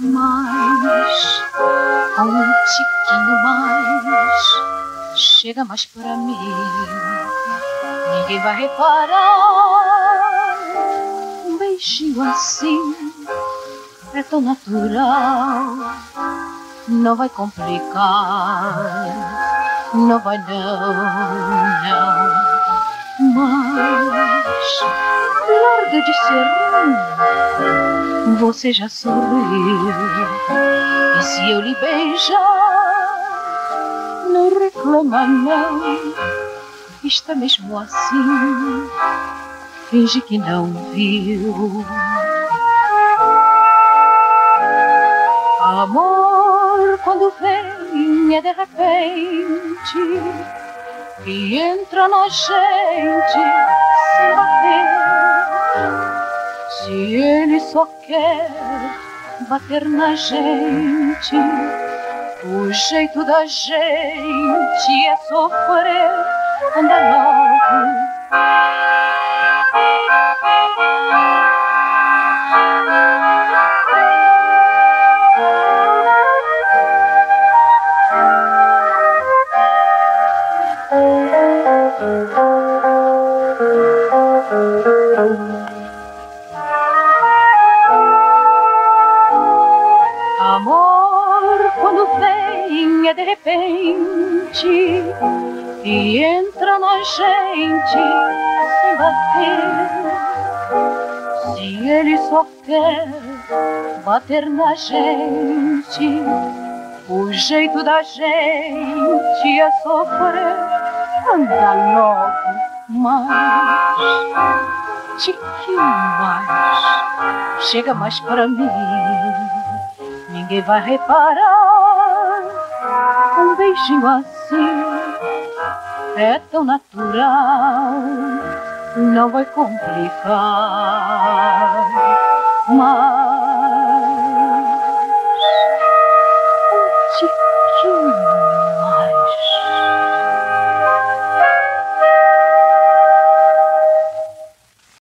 mais, um tiquinho mais, chega mais para mim. Ninguém vai reparar. Um beijinho assim é tão natural, não vai complicar, não vai não, não. Larga de ser ruim, você já sorriu. E se eu lhe beijar, não reclama não, está mesmo assim, finge que não viu. Amor, quando vem é de repente e entra na gente só quer bater na gente, o jeito da gente é sofrer. Anda logo. Amor, quando vem é de repente e entra na gente sem bater. Se ele só quer bater na gente, o jeito da gente é sofrer. Anda logo mais, tiquinho mais, chega mais para mim. Ninguém vai reparar um beijinho assim é tão natural, não vai complicar. Mas